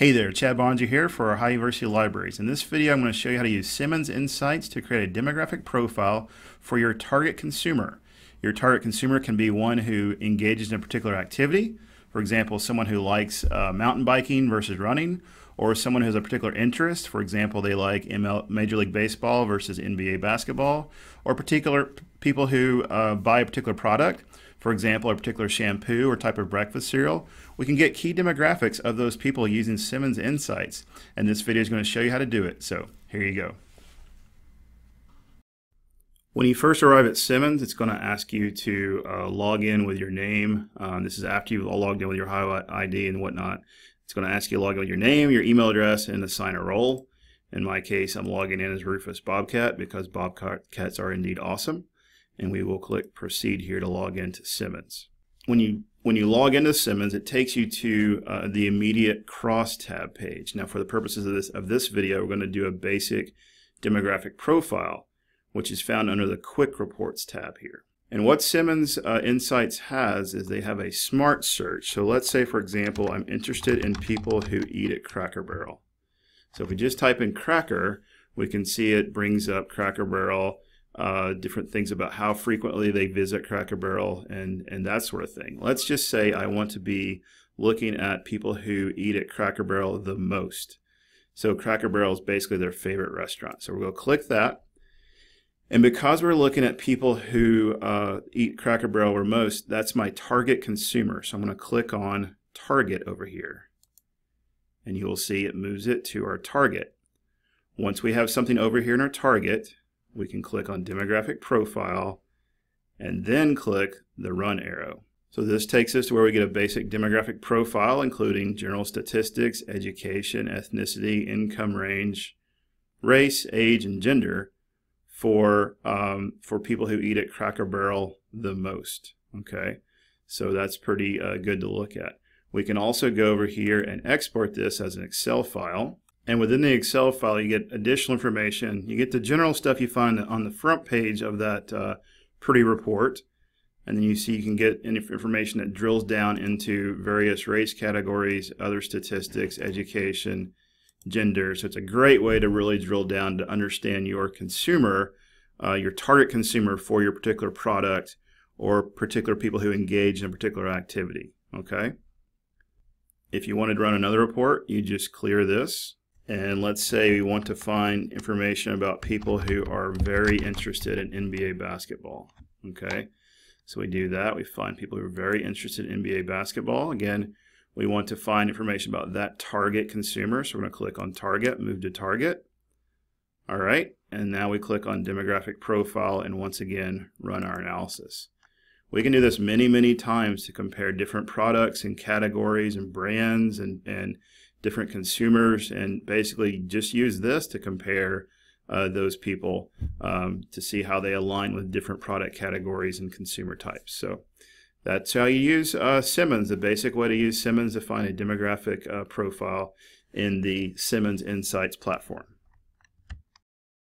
Hey there, Chad Boeninger here for Ohio University Libraries. In this video, I'm going to show you how to use Simmons Insights to create a demographic profile for your target consumer. Your target consumer can be one who engages in a particular activity, for example, someone who likes uh, mountain biking versus running, or someone who has a particular interest, for example, they like ML, Major League Baseball versus NBA basketball, or particular people who uh, buy a particular product for example, a particular shampoo or type of breakfast cereal, we can get key demographics of those people using Simmons Insights. And this video is going to show you how to do it. So here you go. When you first arrive at Simmons, it's going to ask you to uh, log in with your name. Um, this is after you've all logged in with your Ohio ID and whatnot. It's going to ask you to log in with your name, your email address, and assign a role. In my case, I'm logging in as Rufus Bobcat because Bobcats are indeed awesome and we will click proceed here to log into Simmons. When you when you log into Simmons, it takes you to uh, the immediate crosstab page. Now, for the purposes of this of this video, we're going to do a basic demographic profile, which is found under the Quick Reports tab here. And what Simmons uh, Insights has is they have a smart search. So let's say, for example, I'm interested in people who eat at Cracker Barrel. So if we just type in Cracker, we can see it brings up Cracker Barrel uh, different things about how frequently they visit Cracker Barrel and, and that sort of thing. Let's just say I want to be looking at people who eat at Cracker Barrel the most. So Cracker Barrel is basically their favorite restaurant. So we're going to click that. And because we're looking at people who uh, eat Cracker Barrel or most, that's my target consumer. So I'm going to click on target over here. And you will see it moves it to our target. Once we have something over here in our target, we can click on demographic profile and then click the run arrow. So this takes us to where we get a basic demographic profile including general statistics, education, ethnicity, income range, race, age, and gender for, um, for people who eat at Cracker Barrel the most. Okay, so that's pretty uh, good to look at. We can also go over here and export this as an Excel file. And within the Excel file, you get additional information. You get the general stuff you find on the front page of that uh, pretty report. And then you see you can get information that drills down into various race categories, other statistics, education, gender. So it's a great way to really drill down to understand your consumer, uh, your target consumer for your particular product or particular people who engage in a particular activity. Okay. If you wanted to run another report, you just clear this and let's say we want to find information about people who are very interested in NBA basketball. Okay, so we do that. We find people who are very interested in NBA basketball. Again, we want to find information about that target consumer. So we're going to click on target, move to target. All right, and now we click on demographic profile and once again run our analysis. We can do this many, many times to compare different products and categories and brands and, and different consumers and basically just use this to compare uh, those people um, to see how they align with different product categories and consumer types. So that's how you use uh, Simmons, the basic way to use Simmons to find a demographic uh, profile in the Simmons Insights platform.